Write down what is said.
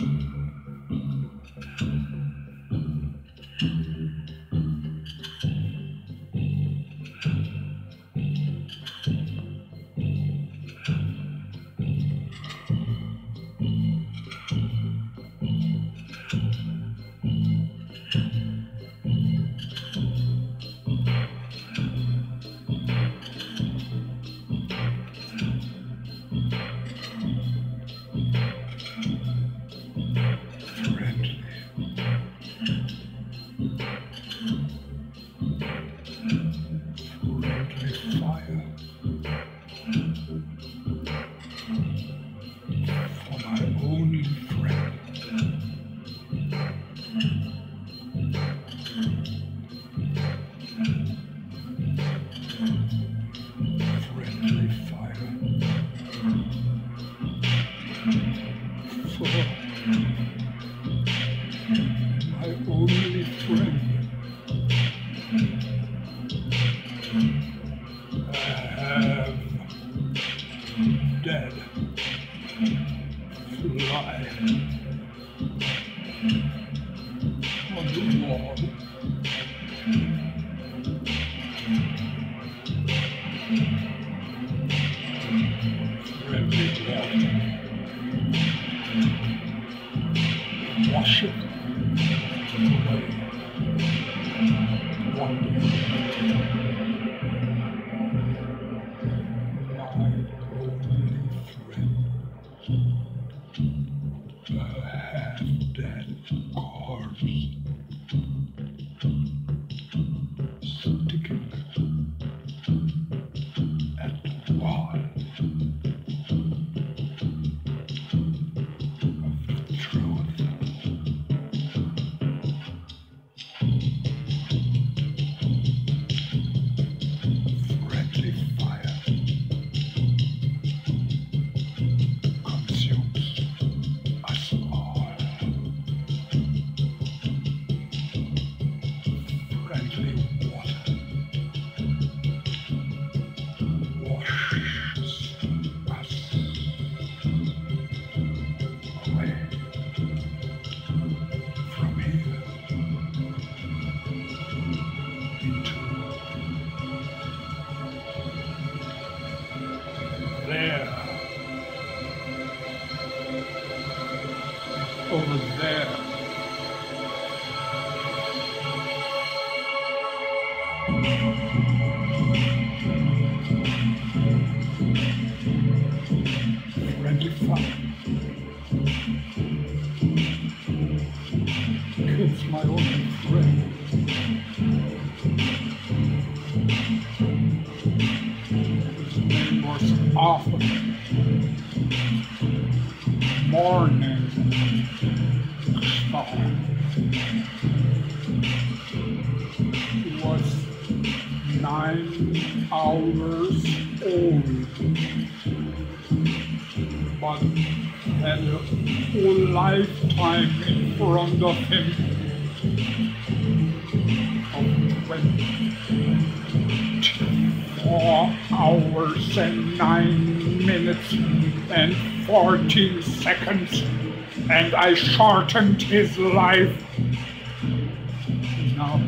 Mm-hmm. My only friend. I have dead fly on the wall. Wash it Only friend. His was Arthur. Morning. He was nine hours old, but had a whole lifetime in front of him twenty-four hours and nine minutes and forty seconds, and I shortened his life. Now